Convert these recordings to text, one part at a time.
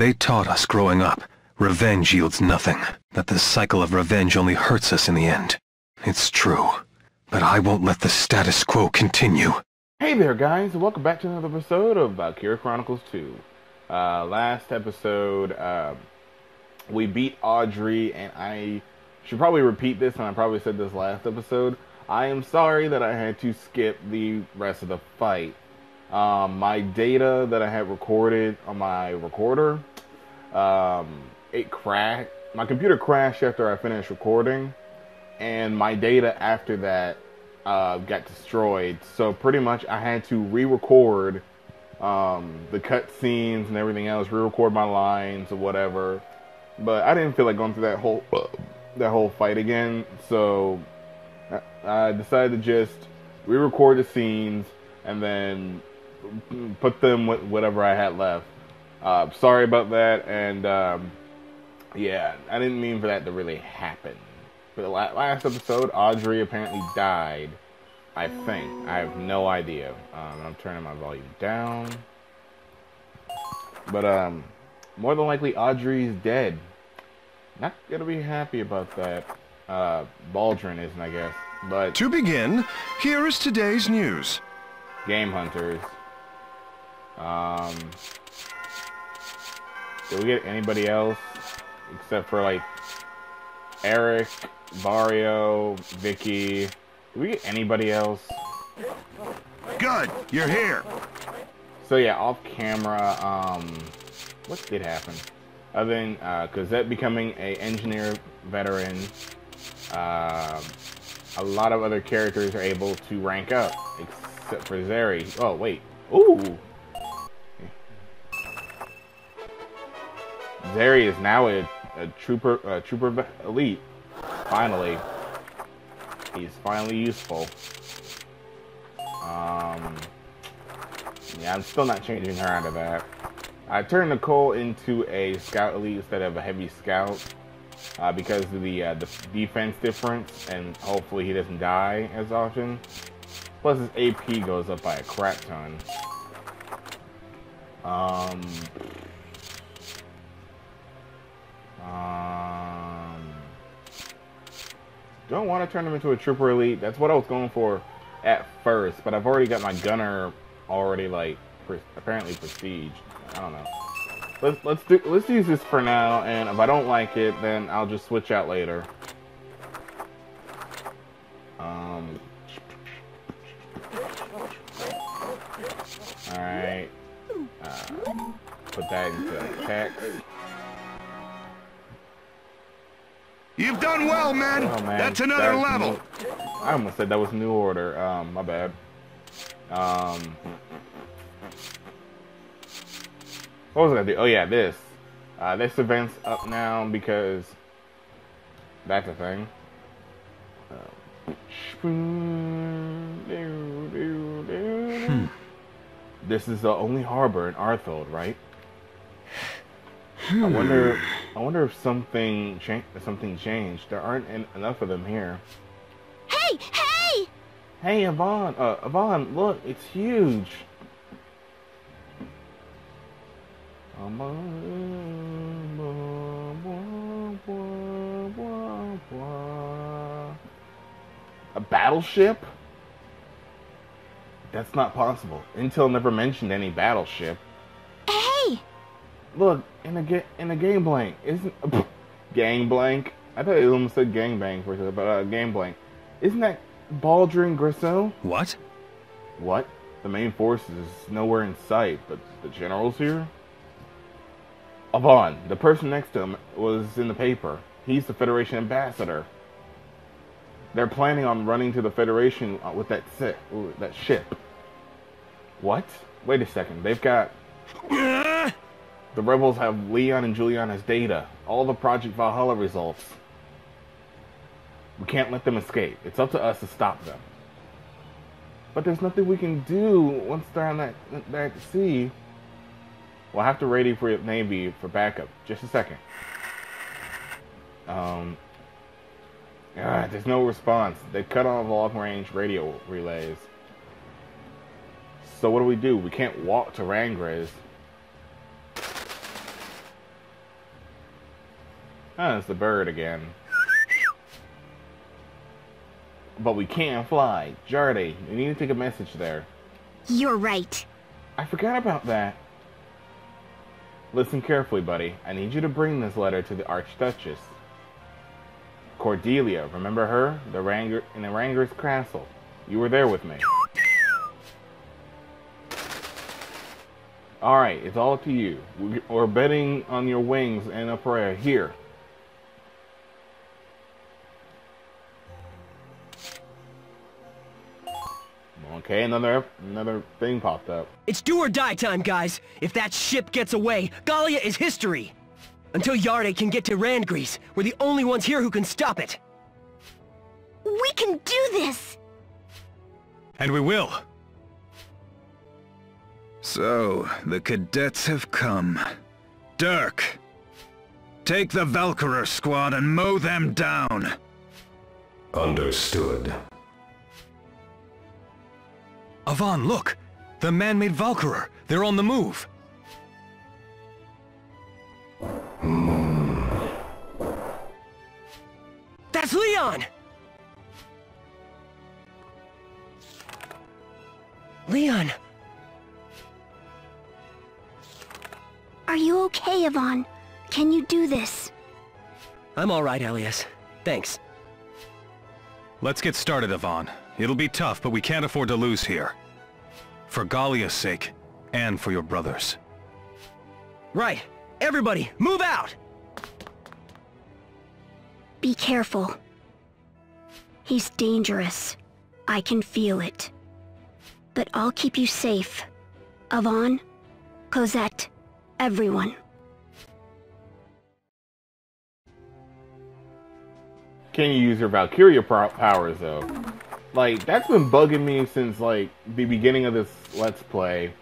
They taught us growing up, revenge yields nothing. That the cycle of revenge only hurts us in the end. It's true. But I won't let the status quo continue. Hey there, guys, welcome back to another episode of Valkyria Chronicles 2. Uh, last episode, uh, we beat Audrey, and I should probably repeat this, and I probably said this last episode. I am sorry that I had to skip the rest of the fight. Um, my data that I had recorded on my recorder, um, it crashed. My computer crashed after I finished recording, and my data after that uh, got destroyed. So pretty much, I had to re-record um, the cutscenes and everything else, re-record my lines or whatever. But I didn't feel like going through that whole that whole fight again, so I decided to just re-record the scenes and then put them with whatever I had left. Uh, sorry about that, and um, yeah, I didn't mean for that to really happen. For the last episode, Audrey apparently died. I think. I have no idea. Um, I'm turning my volume down. But um, more than likely, Audrey's dead. Not gonna be happy about that. Uh, Baldren isn't, I guess. But to begin, here is today's news. Game Hunters. Um, did we get anybody else except for like Eric, Barrio, Vicky? Did we get anybody else? Good, you're here. So yeah, off camera, um, what did happen? Other than uh, Cosette becoming a engineer veteran, uh, a lot of other characters are able to rank up, except for Zeri. Oh wait, ooh. Zeri is now a, a trooper, a trooper elite. Finally, he's finally useful. Um, yeah, I'm still not changing her out of that. I turned Nicole into a scout elite instead of a heavy scout uh, because of the uh, the defense difference, and hopefully he doesn't die as often. Plus his AP goes up by a crap ton. Um, um, don't want to turn him into a trooper elite. That's what I was going for at first, but I've already got my gunner already like pre apparently prestige. I don't know. Let's let's do let's use this for now, and if I don't like it, then I'll just switch out later. Um. All right. Uh, put that into text. You've done well, man. Oh, man. That's another That's level. New, I almost said that was new order. Um, my bad. Um. What was I gonna do? Oh yeah, this. Uh, this event's up now because that's a thing. Hmm. This is the only harbor in Arthold, right? I wonder. I wonder if something cha- something changed. There aren't en- enough of them here. Hey, hey! Hey, Avan. Uh, Avan, look, it's huge. A battleship? That's not possible. Intel never mentioned any battleship. Hey! Look, in a ga- in a game blank, isn't uh, gang blank? I thought it almost said gang bang for a second, but uh, game blank. Isn't that Baldren Grisseau? What? What? The main force is nowhere in sight, but the general's here? Avan, the person next to him, was in the paper. He's the Federation ambassador. They're planning on running to the Federation uh, with that si- that ship. What? Wait a second. They've got. The rebels have Leon and Julian as data. All the Project Valhalla results. We can't let them escape. It's up to us to stop them. But there's nothing we can do once they're on that, that sea. We'll have to radio for Navy for backup. Just a second. Um. Ah, there's no response. They cut off long-range radio relays. So what do we do? We can't walk to Randgriz. Ah, it's the bird again. But we can't fly. Jarde, you need to take a message there. You're right. I forgot about that. Listen carefully, buddy. I need you to bring this letter to the Archduchess. Cordelia, remember her? The Ranger in the Ranger's castle. You were there with me. Alright, it's all up to you. We're betting on your wings and a prayer. Here. Okay, another another thing popped up. It's do or die time, guys. If that ship gets away, Gallia is history. Until Yarde can get to Randgriz, we're the only ones here who can stop it. We can do this! And we will. So, the cadets have come. Dirk! Take the Valkyrie squad and mow them down! Understood. Avan, look! The man-made Valkyrie. They're on the move. That's Leon! Leon, Are you okay, Avan? Can you do this? I'm alright, Elias. Thanks. Let's get started, Avan. It'll be tough, but we can't afford to lose here. For Gallia's sake, and for your brothers. Right. Everybody, move out! Be careful. He's dangerous. I can feel it. But I'll keep you safe. Avan, Cosette, everyone. Can you use your Valkyria powers though? Like that's been bugging me since like the beginning of this Let's Play.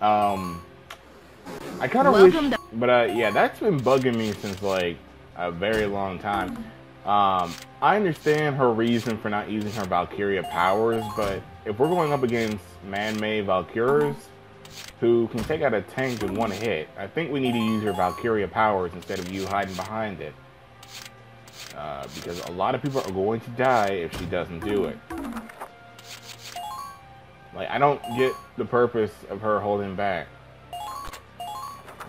Um, I kind of wish, Welcome but uh, yeah, that's been bugging me since like a very long time. Um, I understand her reason for not using her Valkyria powers, but if we're going up against man-made Valkyries who can take out a tank in one hit, I think we need to use your Valkyria powers instead of you hiding behind it. Uh, because a lot of people are going to die if she doesn't do it. Like, I don't get the purpose of her holding back.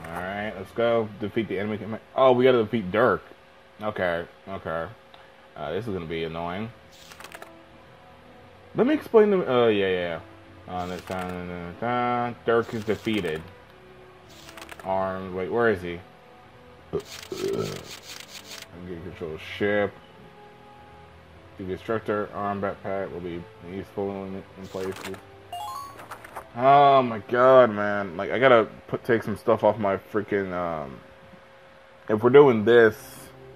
Alright, let's go. Defeat the enemy. Oh, we gotta defeat Dirk. Okay, okay. Uh, this is gonna be annoying. Let me explain the. Oh, yeah, yeah. Time, time, Dirk is defeated. Armed. Wait, where is he? Get control of ship. The instructor arm backpack will be useful in, in places. Oh my god, man! Like I gotta put take some stuff off my freaking. Um, if we're doing this,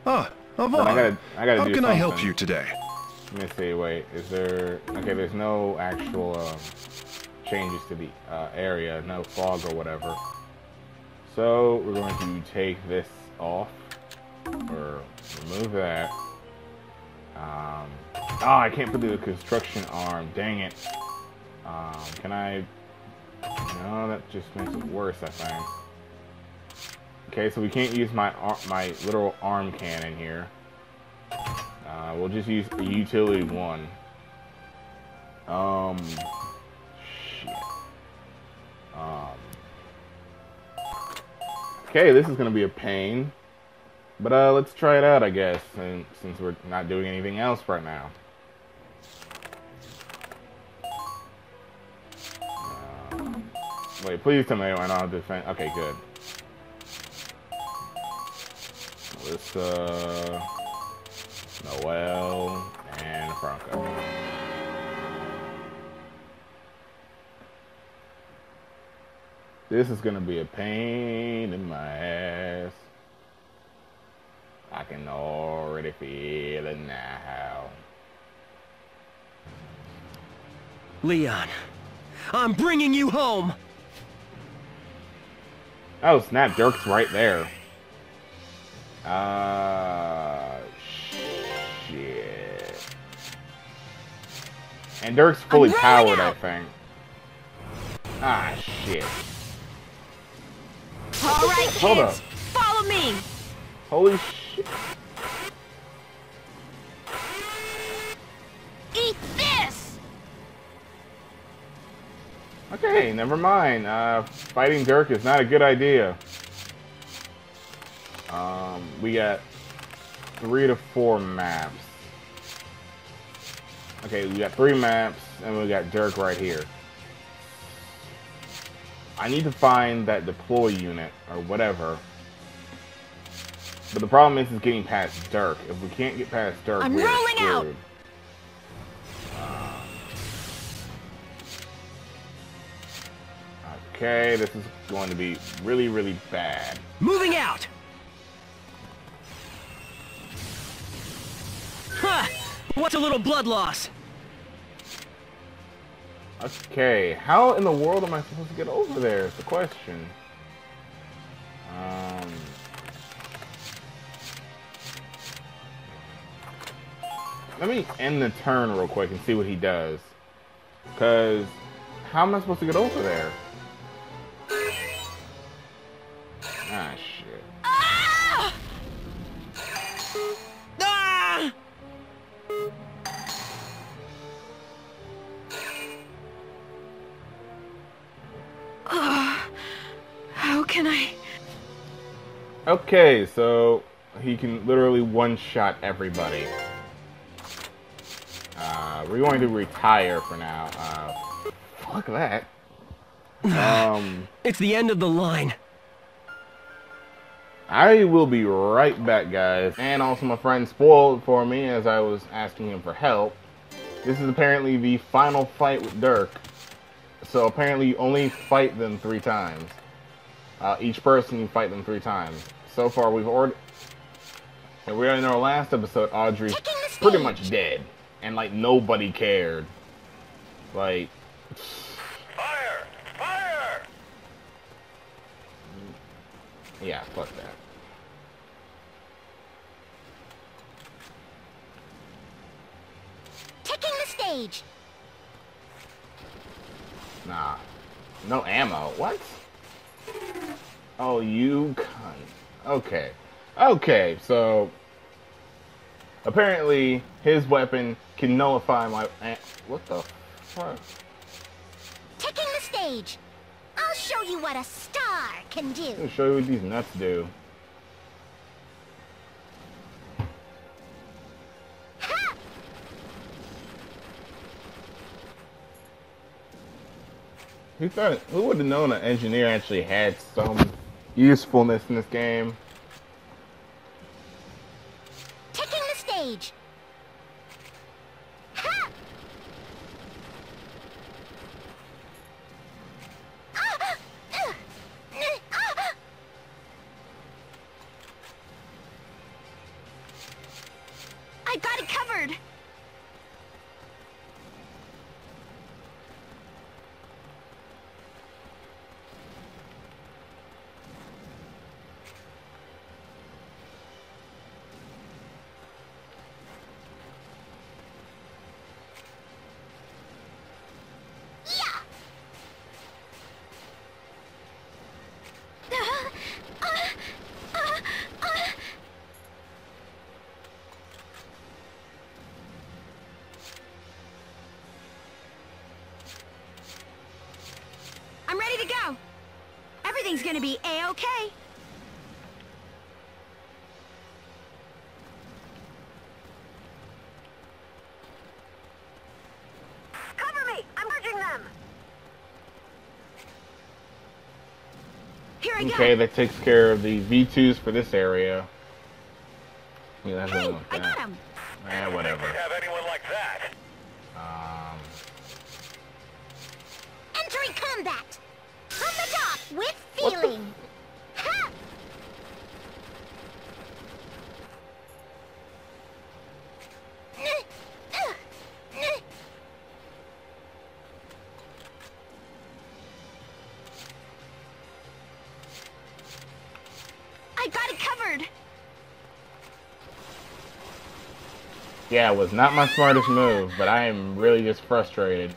Ah, Avan. I gotta I gotta How do can I help you today? Let me see. Wait, is there? Okay, there's no actual um, changes to the uh, area, no fog or whatever. So we're going to take this off or remove that. Um, oh, I can't put the construction arm. Dang it. Um, can I? No, that just makes it worse. I think. Okay, so we can't use my my literal arm cannon here. Uh, we'll just use a utility one. Um, shit. Um. Okay, this is gonna be a pain, but uh, let's try it out, I guess, and since we're not doing anything else right now. Um, wait, please tell me I don't have. Okay, good. Let's uh. Noel and Franco. This is gonna be a pain in my ass. I can already feel it now. Leon, I'm bringing you home! Oh snap, Dirk's right there. Uh, shit. And Dirk's fully powered, I think. Ah, shit. All right, Hold kids, up. follow me. Holy shit. Eat this! Okay, never mind. Uh, fighting Dirk is not a good idea. Um, we got three to four maps. Okay, we got three maps, and we got Dirk right here. I need to find that deploy unit, or whatever. But the problem is, is getting past Dirk. If we can't get past Dirk, I'm we're rolling out. Okay, this is going to be really, really bad. Moving out! Huh! What's a little blood loss? Okay, how in the world am I supposed to get over there? Is the question. Let me end the turn real quick and see what he does. Cause how am I supposed to get over there? Ah shit. Ah! How can I... Okay, so he can literally one-shot everybody. We're going to retire for now. Uh, fuck that. Um, It's the end of the line. I will be right back, guys. And also, my friend spoiled for me as I was asking him for help. This is apparently the final fight with Dirk. So apparently, you only fight them three times. Uh, each person, you fight them three times. So far, we've already. And we are in our last episode. Audrey's pretty much dead, and like nobody cared. Like, Fire! Fire! yeah, fuck that. Taking the stage! Nah. No ammo. What? Oh, you cunt. Okay. Okay, so... Apparently, his weapon can nullify my... What the fuck? Taking the stage! I'll show you what a star can do. Me show you what these nuts do. Ha! Who thought? Who would have known an engineer actually had some usefulness in this game? Stage! Gonna be a-okay. Cover me! I'm urging them! Here I go! Okay, that takes care of the V2s for this area. Yeah, Hey, I got him! Eh, whatever. Yeah, it was not my smartest move, but I am really just frustrated.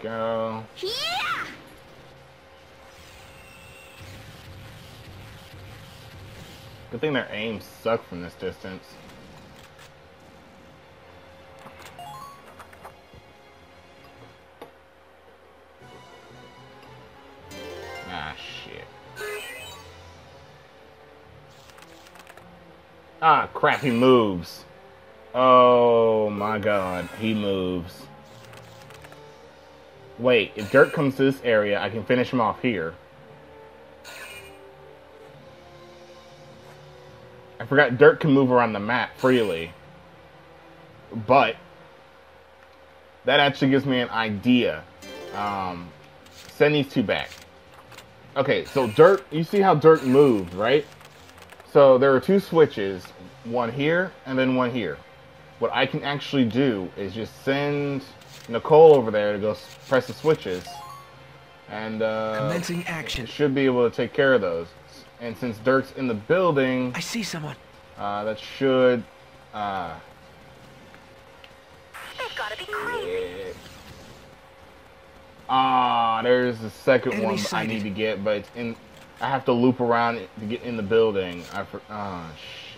Go. Yeah! Good thing their aims suck from this distance. Ah, shit. Ah, crap, he moves. Oh my god, he moves. Wait, if Dirk comes to this area, I can finish him off here. I forgot Dirk can move around the map freely. But that actually gives me an idea. Um, send these two back. Okay, so Dirk, you see how Dirk moved, right? So there are two switches, one here and then one here. What I can actually do is just send Nicole over there to go press the switches, and uh, Commencing action. should be able to take care of those. And since Dirk's in the building, I see someone. uh, that should. Uh, They've gotta be crazy. ah, there's the second Enemy one I need to get, but it's in. I have to loop around it to get in the building. I for. Ah, sh.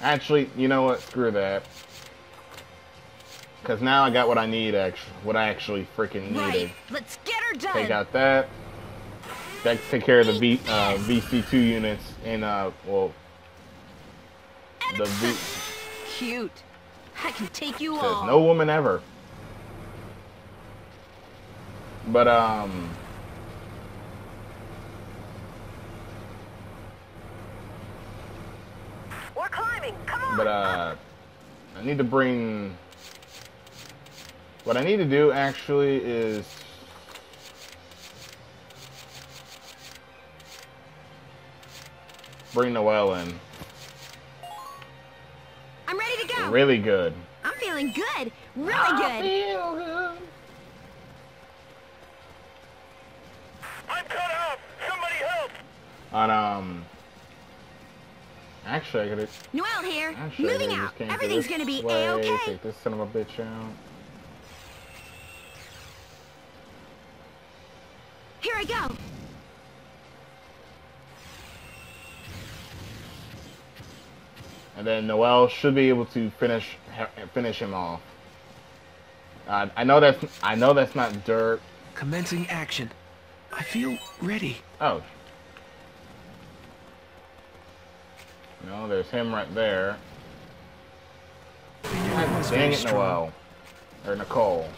Actually, you know what? Screw that. Cause now I got what I need. Actually, what I actually freaking needed. Right, let's get her done. Take out that. That take care of the V uh, VC2 units and, uh well the V Cute. I can take you all. no woman ever. But um We're climbing. Come on. but uh I need to bring what I need to do actually is bring Noelle in. I'm ready to go. Really good. I'm feeling good. Really good. I'm cut off! Somebody help! On um actually I gotta Noelle here. Actually, Moving out. Everything's gonna be a-okay. Take this son of a bitch out. Here I go. And then Noel should be able to finish finish him off. Uh, I know that's I know that's not dirt. Commencing action. I feel ready. Oh. No, there's him right there. I God dang it, strong. Noel. Or Nicole.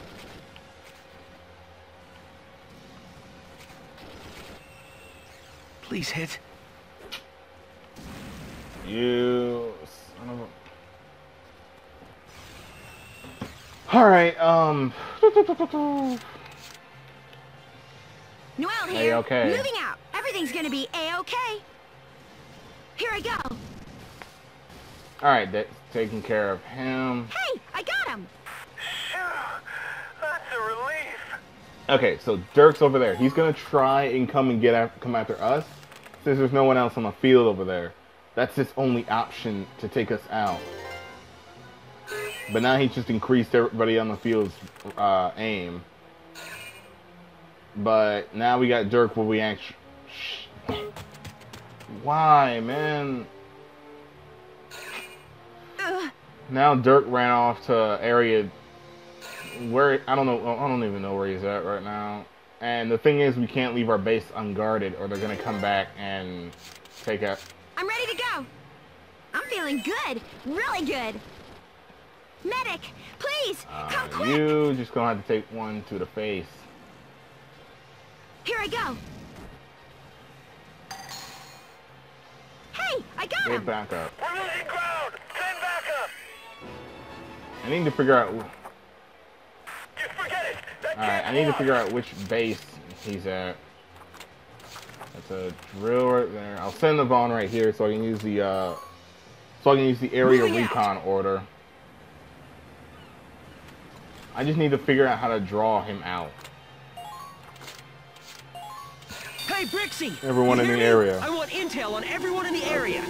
Please hit. You son of a... Alright, um... Noelle here. Hey, okay. Moving out. Everything's gonna be a-okay. Here I go. Alright, that's taking care of him. Hey, I got him. Phew, that's a relief. Okay, so Dirk's over there. He's gonna try and come and get af- come after us, since there's no one else on the field over there. That's his only option to take us out. But now he's just increased everybody on the field's uh, aim. But now we got Dirk where we actually. Why, man? Now Dirk ran off to area where I don't know. I don't even know where he's at right now. And the thing is, we can't leave our base unguarded, or they're gonna come back and take out. I'm ready to go. I'm feeling good. Really good. Medic, please, come Uh, quick. you just gonna have to take one to the face. Here I go. Hey, I got Get him. back up. We're losing ground! Send backup! I need to figure out. Just forget it! That All right, I need to figure out which base he's at. That's a drill right there. I'll send the Vaughn right here so I can use the uh, so I can use the area Moving out. recon order. I just need to figure out how to draw him out. Hey, Brixie! Everyone in the me? area. I want intel on everyone in the area.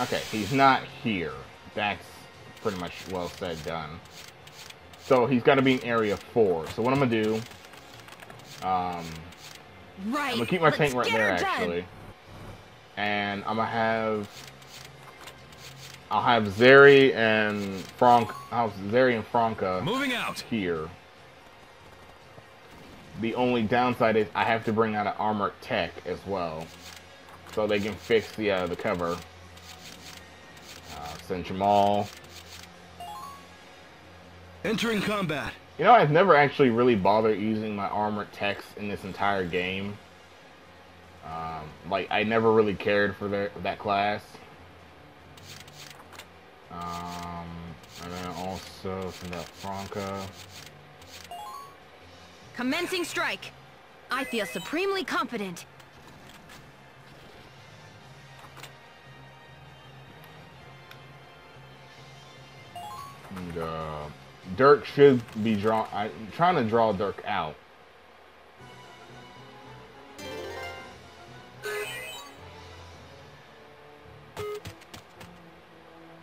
Okay, he's not here. That's pretty much well said, done. So he's got to be in area four. So what I'm gonna do, um, Right. I'm gonna keep my Let's tank right there actually, and I'm gonna have I'll have Zeri and Frank. I'll have Zeri and Franca Moving out. here. The only downside is I have to bring out an armored tech as well, so they can fix the uh, the cover. Uh, send Jamal. Entering combat. You know, I've never actually really bothered using my armored text in this entire game. Um, like, I never really cared for that that class. Um, and then also send out Franca. Commencing strike. I feel supremely confident. And, uh, Dirk should be drawn. I'm trying to draw Dirk out.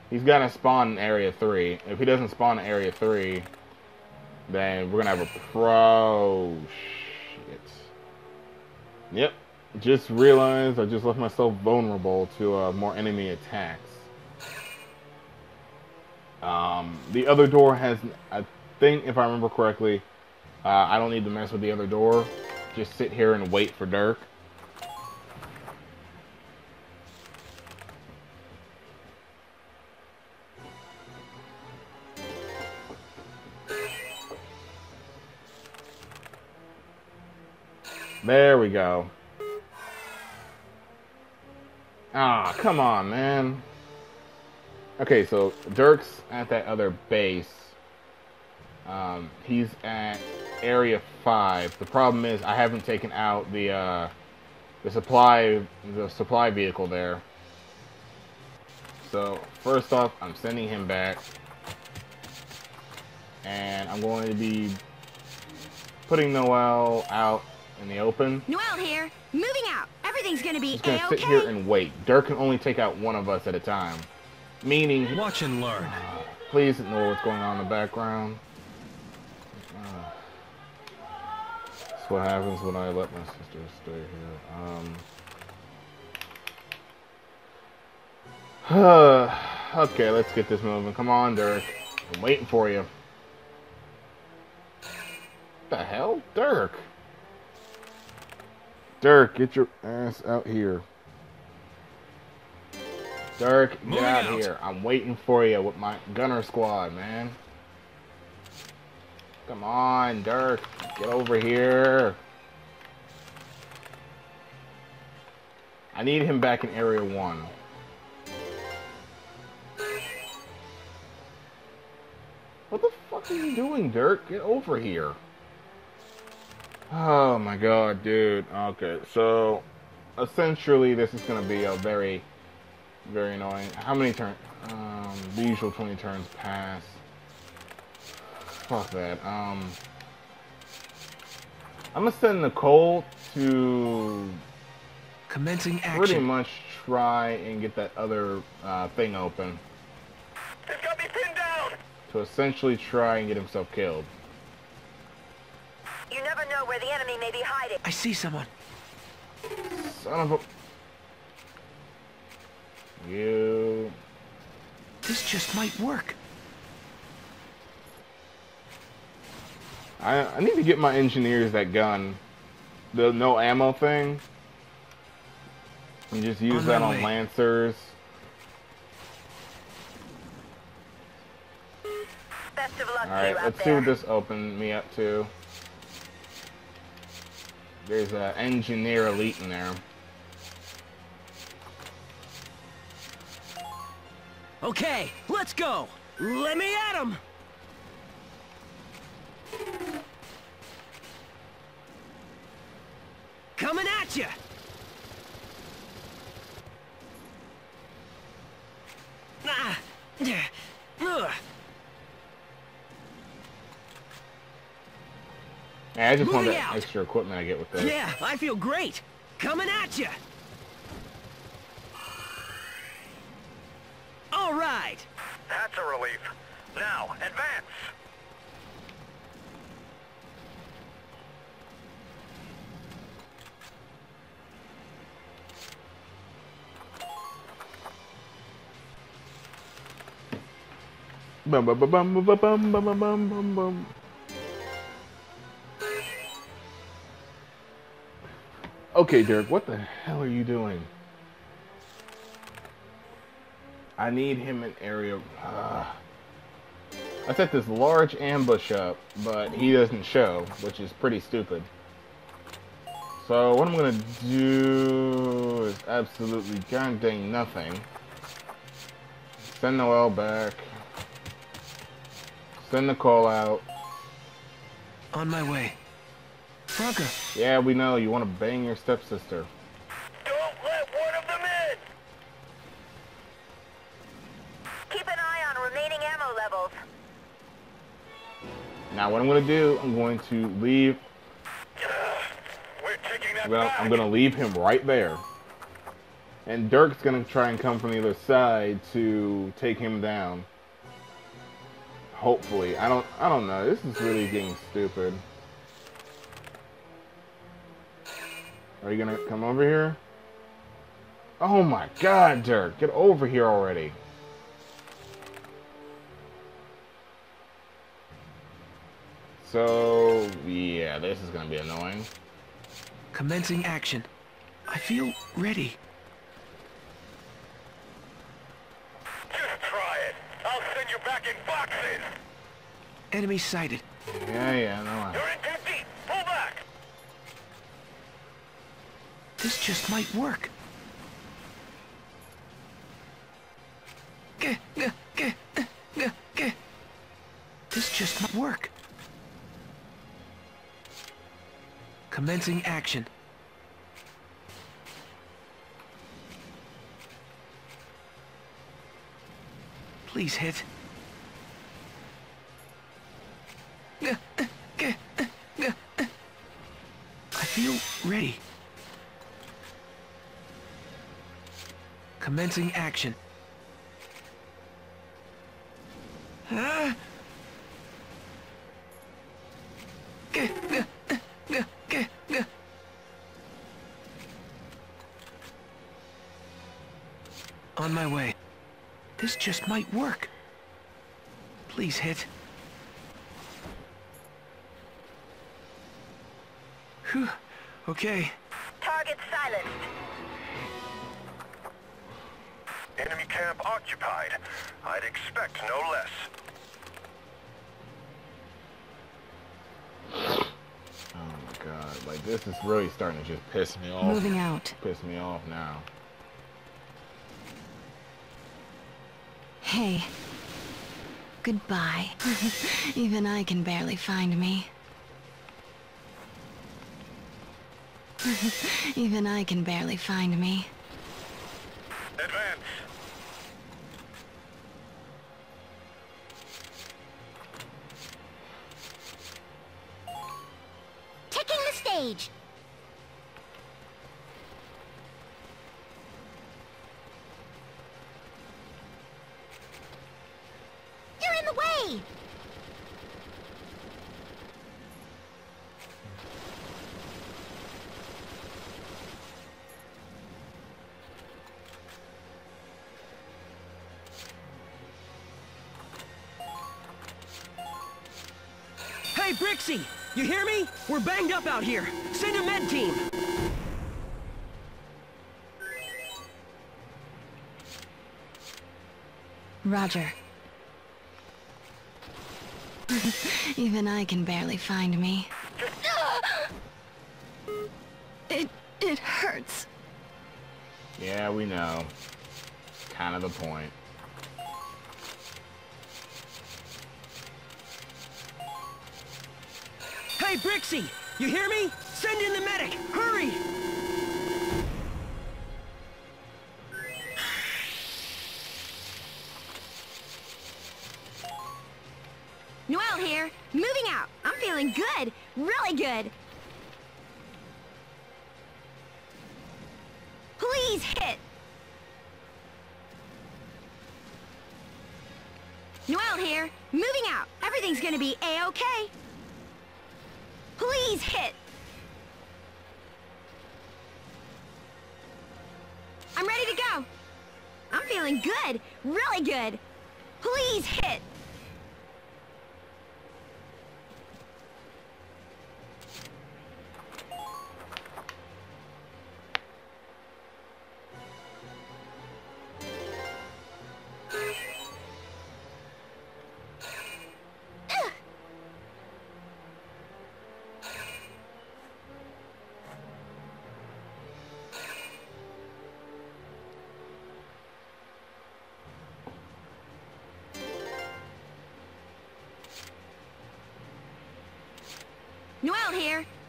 He's gonna spawn in area three. If he doesn't spawn in area three, then we're gonna have a pro shit. Yep. Just realized I just left myself vulnerable to uh, more enemy attacks. Um, the other door has, I think, if I remember correctly, uh, I don't need to mess with the other door. Just sit here and wait for Dirk. There we go. Ah, come on, man. Okay, so Dirk's at that other base. Um, he's at area five. The problem is I haven't taken out the uh, the supply the supply vehicle there. So first off, I'm sending him back, and I'm going to be putting Noel out in the open. Noel here. Moving out. Everything's gonna be He's gonna sit here and wait. Dirk can only take out one of us at a time, meaning Watch and learn. Please know what's going on in the background. Uh, That's what happens when I let my sister stay here. Um. okay, let's get this moving. Come on, Dirk. I'm waiting for you. the hell? Dirk! Dirk, get your ass out here. Dirk, get Moving out, out. here. I'm waiting for you with my gunner squad, man. Come on, Dirk. Get over here. I need him back in Area 1. What the fuck are you doing, Dirk? Get over here. Oh my god, dude. Okay, so essentially this is gonna be a very, very annoying. How many turns? Um, the usual 20 turns pass. Fuck that. Um, I'm gonna send Nicole to Commencing action. pretty much try and get that other uh, thing open He's got me pinned down! to essentially try and get himself killed. You never know where the enemy may be hiding. I see someone. Son of a. You. This just might work. I, I need to get my engineers that gun. The no ammo thing. And just use On that on way. Lancers. Best of luck Alright, let's see there. what this opened me up to. There's an engineer elite in there. Okay, let's go. Let me at him. Coming at you. Ah. yeah. Ugh. I just want that out. extra equipment I get with this. Yeah, I feel great. Coming at you. relief. Now, advance! Bum bum bum bum bum bum bum bum bum bum. Okay, Derek, what the hell are you doing? I need him in area. Uh, I set this large ambush up, but he doesn't show, which is pretty stupid. So what I'm gonna do is absolutely god dang nothing. Send Noel back. Send the call out. On my way. Franca, Yeah, we know you want to bang your stepsister. I'm gonna do, I'm going to leave. Well, back! I'm gonna leave him right there. And Dirk's gonna try and come from the other side to take him down. Hopefully. I don't I don't know. This is really getting stupid. Are you gonna come over here? Oh my god, Dirk, get over here already. So yeah, this is gonna be annoying. commencing action. I feel ready. Just try it! I'll send you back in boxes! Enemy sighted. Yeah, yeah, no. I- You're in too deep! Pull back! This just might work. This just might work. Commencing action. Please hit. I feel ready. Commencing action. Ah. My way. This just might work. Please hit. Whew. Okay. Target silenced. Enemy camp occupied. I'd expect no less. Oh my god, like this is really starting to just piss me off. Moving out. Piss me off now. Hey. Goodbye. Even I can barely find me. Even I can barely find me. Hey, Brixie! You hear me? We're banged up out here. Send a med team. Roger. Even I can barely find me. It... it hurts. Yeah, we know. Kind of the point. Brixie! You hear me? Send in the medic! Hurry!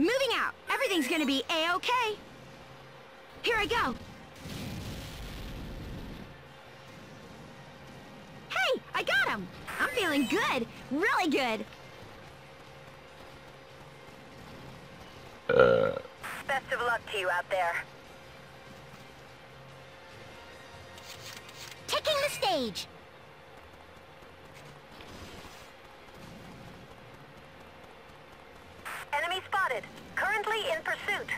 Moving out. Everything's gonna be a-okay. Here I go. Hey, I got him. I'm feeling good. Really good. Uh. Best of luck to you out there. Taking the stage. Enemy spotted. Currently in pursuit.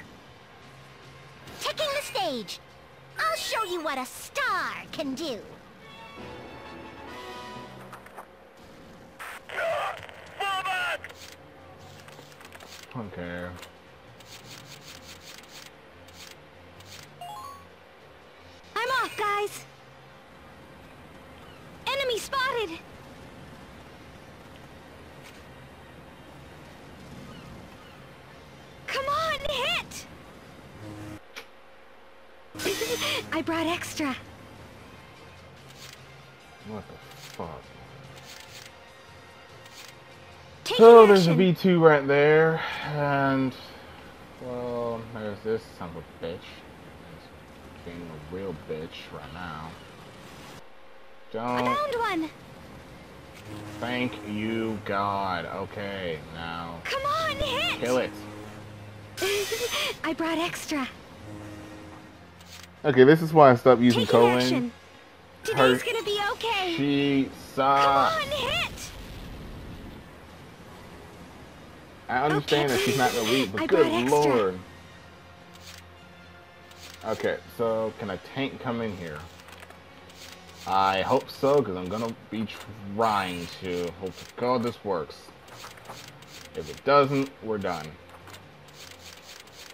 Taking the stage. I'll show you what a star can do. Okay. I'm off, guys. Enemy spotted. Come on, hit! I brought extra. What the fuck? Take So there's a action. V2 right there, and well, there's this son of a bitch. He's being a real bitch right now. Don't I found one. thank you, God. Okay, now Come on, hit! kill it. I brought extra. Okay, this is why I stopped using Taking Coleen. Today's Her- gonna be okay. She Come sucks. on, hit! I understand Okay. that she's not elite, but I good lord. Okay, so can a tank come in here? I hope so, because I'm gonna be trying to. Hope to God this works. If it doesn't, we're done.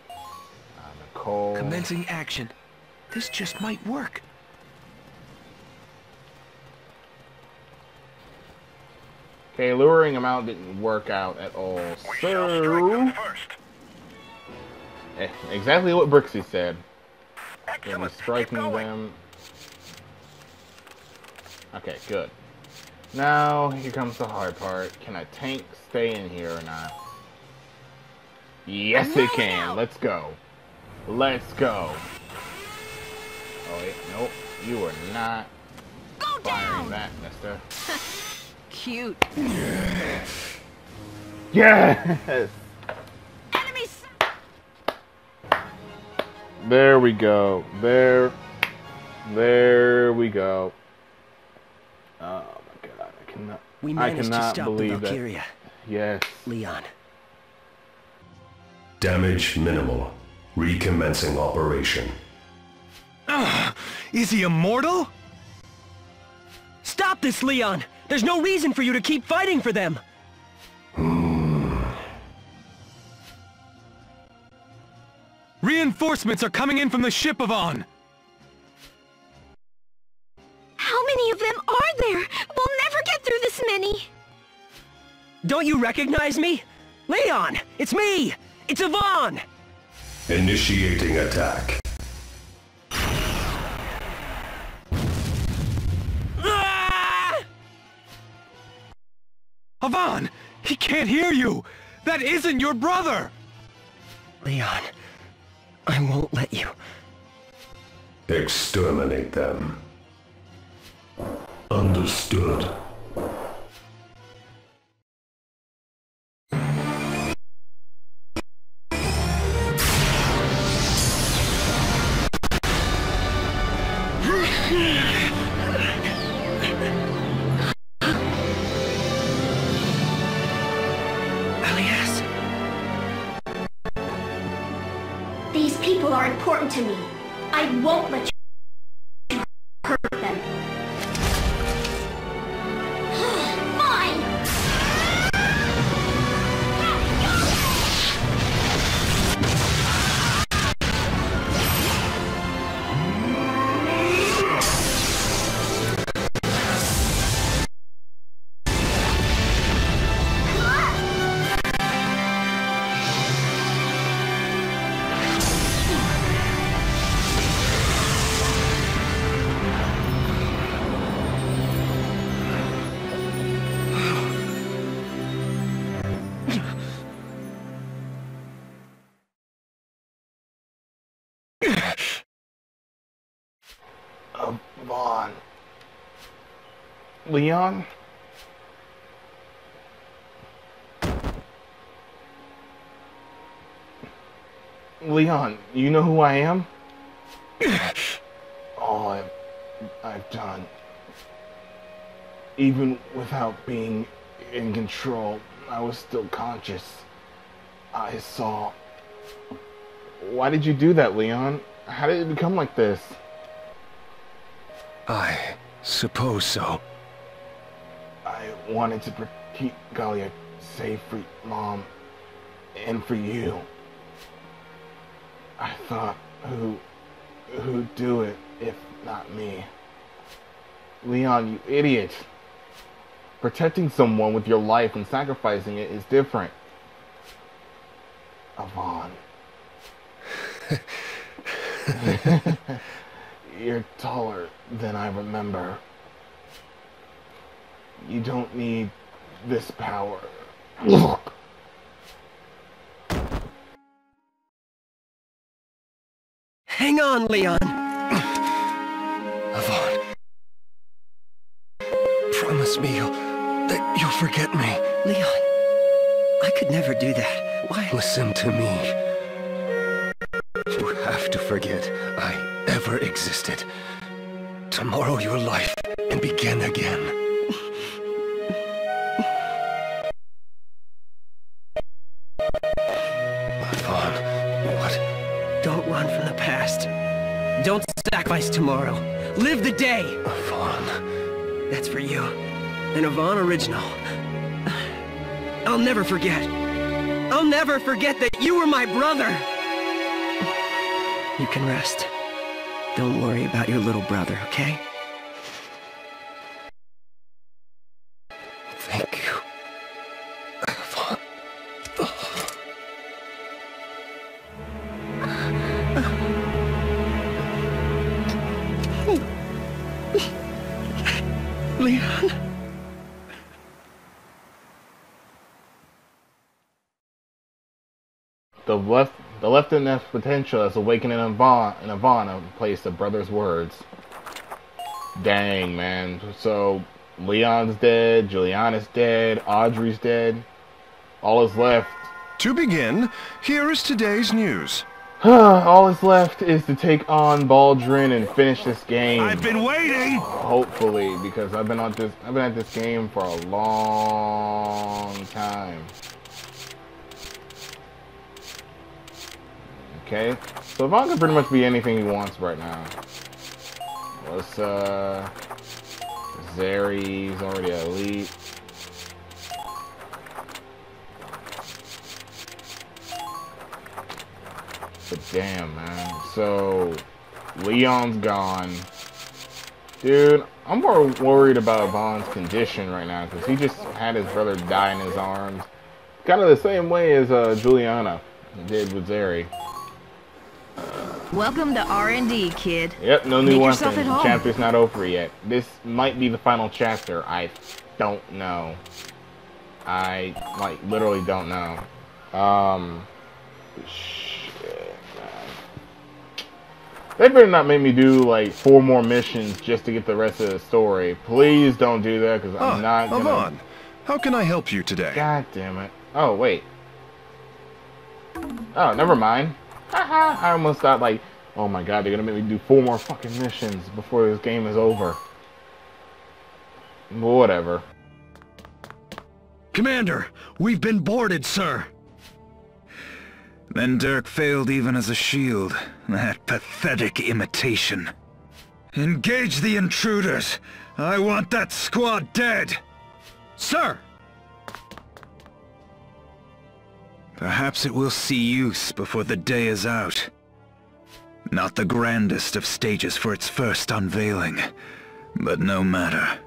Uh, Nicole. Commencing action. This just might work. Okay, luring him out didn't work out at all. We shall So, first. eh, exactly what Brixie said. Gonna Excellent. Keep striking going. them. Okay, good. Now, here comes the hard part. Can a tank stay in here or not? Yes, it can. Let's go. Let's go. Oh, wait. Nope. You are not Go firing down! that, mister. Cute. Yes! Enemy There we go. There. There we go. Oh my god. I cannot. We I managed to cannot stop the believe that. Yes. Leon. Damage minimal. Recommencing operation. Is he immortal? Stop this, Leon! There's no reason for you to keep fighting for them! Reinforcements are coming in from the ship of On. How many of them are there? We'll never get through this many. Don't you recognize me? Leon! It's me! It's Avan! Initiating attack. Avan! He can't hear you! That isn't your brother! Leon, I won't let you. Exterminate them. Understood. Vaughn. Leon? Leon, you know who I am? All I've, I've done. Even without being in control, I was still conscious. I saw. Why did you do that, Leon? How did it become like this? I suppose so. I wanted to keep Gallia safe for Mom and for you. I thought, who, who'd do it if not me? Leon, you idiot. Protecting someone with your life and sacrificing it is different. Avan. You're taller than I remember. You don't need this power. Hang on, Leon. Avan. Promise me you'll... that you'll forget me. Leon, I could never do that. Why? Listen to me. You have to forget I ever existed. Tomorrow your life and begin again. Vaughn, what? Don't run from the past. Don't sacrifice tomorrow. Live the day. Vaughn. That's for you. An Avan original. I'll never forget. I'll never forget that you were my brother. You can rest. Don't worry about your little brother, okay? The in potential as awakening in Avan, in place of brother's words. Dang, man. So, Leon's dead, Juliana's dead, Audrey's dead. All is left. To begin, here is today's news. All is left is to take on Baldren and finish this game. I've been waiting! Hopefully, because I've been on this I've been at this game for a long time. Okay, so Vaughn can pretty much be anything he wants right now. Let's uh Zeri's already elite. But damn man. So Leon's gone. Dude, I'm more worried about Vaughn's condition right now because he just had his brother die in his arms. Kind of the same way as uh, Juliana did with Zeri. Welcome to R&D, kid. Yep, no new Make weapons. yourself The chapter's not over yet. This might be the final chapter. I don't know. I like literally don't know. Um, shit. They better not make me do like four more missions just to get the rest of the story. Please don't do that because I'm Ah, not gonna. Avan. How can I help you today? God damn it! Oh wait. Oh, never mind. Haha, I almost thought like, oh my god, they're gonna make me do four more fucking missions before this game is over. Whatever. Commander, we've been boarded, sir. Then Dirk failed even as a shield. That pathetic imitation. Engage the intruders. I want that squad dead. Sir! Perhaps it will see use before the day is out. Not the grandest of stages for its first unveiling, but no matter.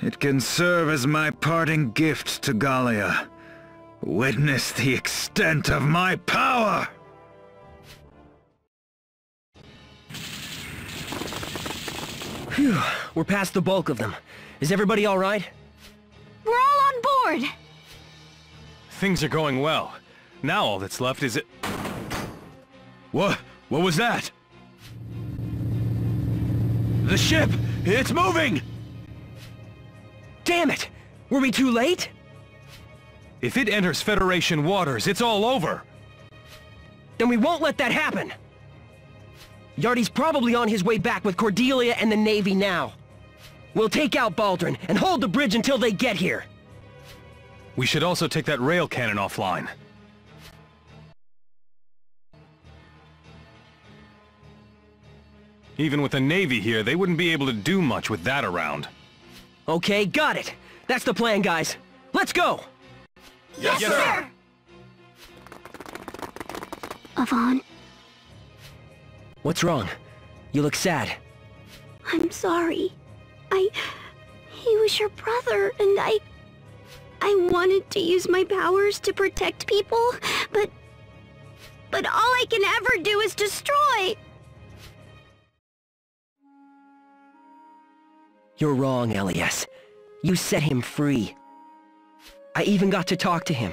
It can serve as my parting gift to Gallia. Witness the extent of my power! Phew, we're past the bulk of them. Is everybody all right? We're all on board! Things are going well. Now all that's left is it... What? What was that? The ship! It's moving! Damn it! Were we too late? If it enters Federation waters, it's all over! Then we won't let that happen! Yardy's probably on his way back with Cordelia and the Navy now. We'll take out Baldren and hold the bridge until they get here. We should also take that rail cannon offline. Even with the Navy here, they wouldn't be able to do much with that around. Okay, got it. That's the plan, guys. Let's go! Yes, sir! Avan, What's wrong? You look sad. I'm sorry. I... He was your brother, and I... I wanted to use my powers to protect people, but... But all I can ever do is destroy! You're wrong, Elias. You set him free. I even got to talk to him.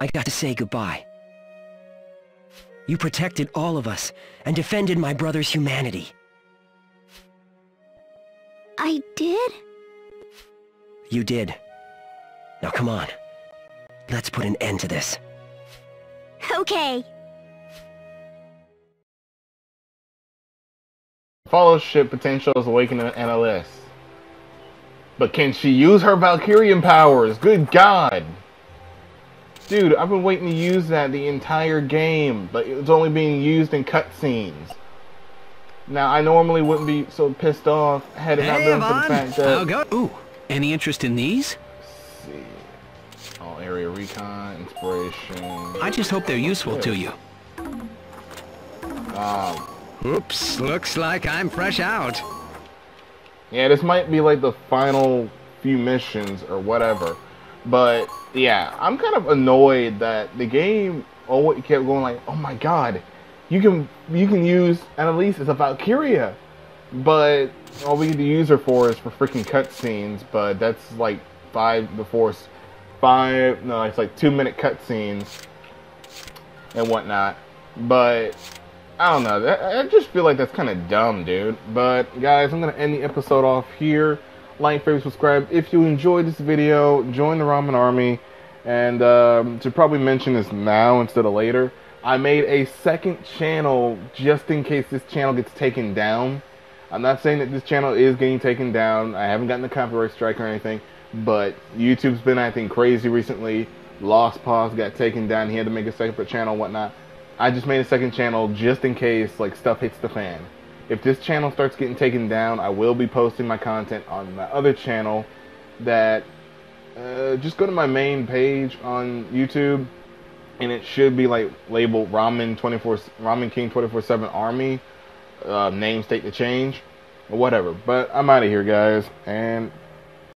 I got to say goodbye. You protected all of us and defended my brother's humanity. I did? You did. Now come on. Let's put an end to this. Okay. Fellowship potential is awakening NLS. But can she use her Valkyrian powers? Good God. Dude, I've been waiting to use that the entire game, but it's only being used in cutscenes. Now, I normally wouldn't be so pissed off had it not Hey, been for the fact that... I'll go. Ooh, any interest in these? Area recon, inspiration... I just hope they're useful to you. Um, Oops, looks like I'm fresh out. Yeah, this might be like the final few missions or whatever. But yeah, I'm kind of annoyed that the game always kept going like, "Oh my god, you can you can use Annalise as a Valkyria," but all we get to use her for is for freaking cutscenes. But that's like five before five no, it's like two minute cutscenes and whatnot. But I don't know. I just feel like that's kind of dumb, dude. But guys, I'm gonna end the episode off here. Like, favorite, subscribe if you enjoyed this video. Join the Ramen Army, and um, to probably mention this now instead of later. I made a second channel just in case this channel gets taken down. I'm not saying that this channel is getting taken down. I haven't gotten a copyright strike or anything, but YouTube's been acting crazy recently. Lost Pause got taken down. He had to make a separate channel, whatnot. I just made a second channel just in case like stuff hits the fan. If this channel starts getting taken down, I will be posting my content on my other channel. That uh, just go to my main page on YouTube, and it should be like labeled Ramen 24 Ramen King 24/7 Army. Uh, name state to change or whatever. But I'm out of here, guys, and